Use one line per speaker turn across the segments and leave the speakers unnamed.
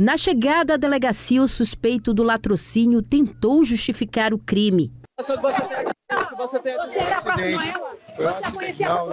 Na chegada à delegacia, o suspeito do latrocínio tentou justificar o crime. Você, você, você, você era próximo a ela? Você conhecia não,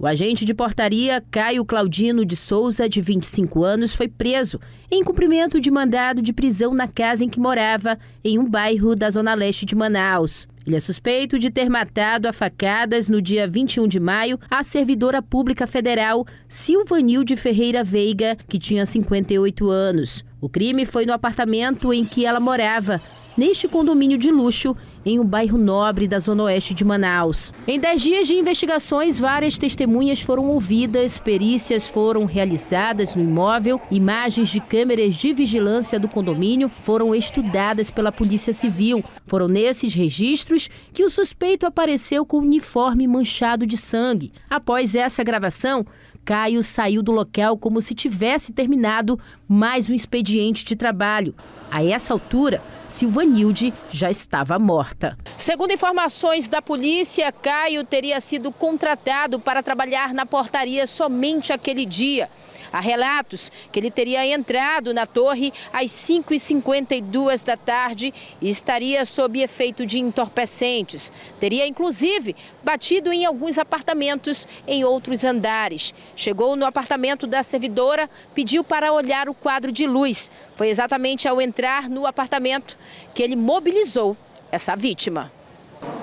O agente de portaria Caio Claudino de Souza, de 25 anos, foi preso em cumprimento de mandado de prisão na casa em que morava, em um bairro da zona leste de Manaus. Ele é suspeito de ter matado a facadas no dia 21 de maio a servidora pública federal Silvanilde Ferreira Veiga, que tinha 58 anos. O crime foi no apartamento em que ela morava, neste condomínio de luxo em um bairro nobre da zona oeste de Manaus. Em dez dias de investigações, várias testemunhas foram ouvidas, perícias foram realizadas no imóvel, imagens de câmeras de vigilância do condomínio foram estudadas pela Polícia Civil. Foram nesses registros que o suspeito apareceu com o uniforme manchado de sangue. Após essa gravação, Caio saiu do local como se tivesse terminado mais um expediente de trabalho. A essa altura, Silvanilde já estava morta. Segundo informações da polícia, Caio teria sido contratado para trabalhar na portaria somente aquele dia. Há relatos que ele teria entrado na torre às 5h52 da tarde e estaria sob efeito de entorpecentes. Teria, inclusive, batido em alguns apartamentos em outros andares. Chegou no apartamento da servidora, pediu para olhar o quadro de luz. Foi exatamente ao entrar no apartamento que ele mobilizou essa vítima.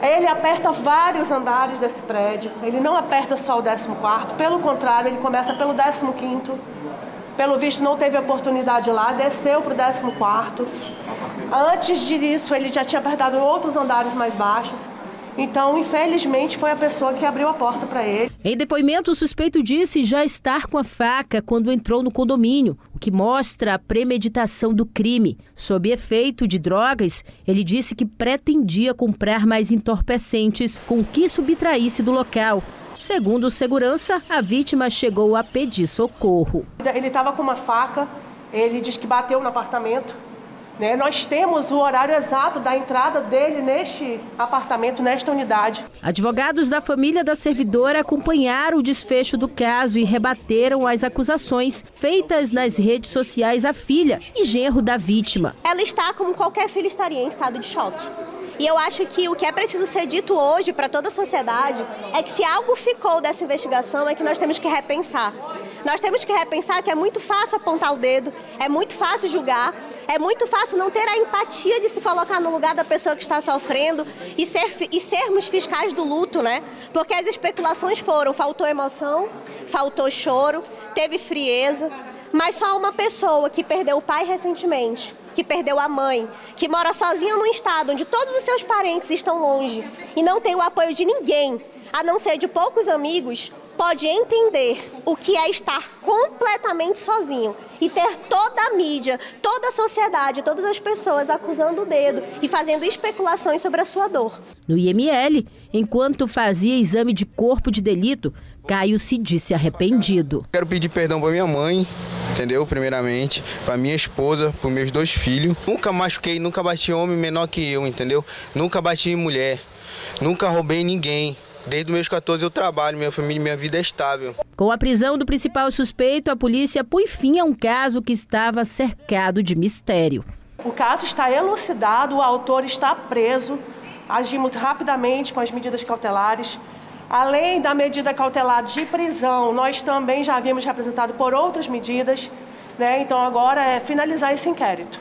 Ele aperta vários andares desse prédio, ele não aperta só o 14, pelo contrário, ele começa pelo 15. Pelo visto, não teve oportunidade lá, desceu para o 14. Antes disso, ele já tinha apertado outros andares mais baixos. Então, infelizmente, foi a pessoa que abriu a porta para ele.
Em depoimento, o suspeito disse já estar com a faca quando entrou no condomínio, o que mostra a premeditação do crime. Sob efeito de drogas, ele disse que pretendia comprar mais entorpecentes com que subtraísse do local. Segundo segurança, a vítima chegou a pedir socorro.
Ele estava com uma faca, ele diz que bateu no apartamento, né? Nós temos o horário exato da entrada dele neste apartamento, nesta unidade.
Advogados da família da servidora acompanharam o desfecho do caso e rebateram as acusações feitas nas redes sociais à filha e genro da vítima.
Ela está como qualquer filha estaria em estado de choque. E eu acho que o que é preciso ser dito hoje para toda a sociedade é que se algo ficou dessa investigação é que nós temos que repensar. Nós temos que repensar que é muito fácil apontar o dedo, é muito fácil julgar, é muito fácil não ter a empatia de se colocar no lugar da pessoa que está sofrendo e, ser, e sermos fiscais do luto, né? Porque as especulações foram: faltou emoção, faltou choro, teve frieza, mas só uma pessoa que perdeu o pai recentemente que perdeu a mãe, que mora sozinha num estado onde todos os seus parentes estão longe e não tem o apoio de ninguém, a não ser de poucos amigos, pode entender o que é estar completamente sozinho e ter toda a mídia, toda a sociedade, todas as pessoas acusando o dedo e fazendo especulações sobre a sua dor.
No IML, enquanto fazia exame de corpo de delito, Caio se disse arrependido.
Quero pedir perdão para minha mãe, entendeu? Primeiramente, para minha esposa, para meus dois filhos. Nunca machuquei, nunca bati homem menor que eu, entendeu? Nunca bati em mulher, nunca roubei ninguém. Desde os meus 14 eu trabalho, minha família, minha vida é estável.
Com a prisão do principal suspeito, a polícia põe fim a um caso que estava cercado de mistério.
O caso está elucidado, o autor está preso. Agimos rapidamente com as medidas cautelares. Além da medida cautelar de prisão, nós também já havíamos representado por outras medidas. Né? Então agora é finalizar esse inquérito.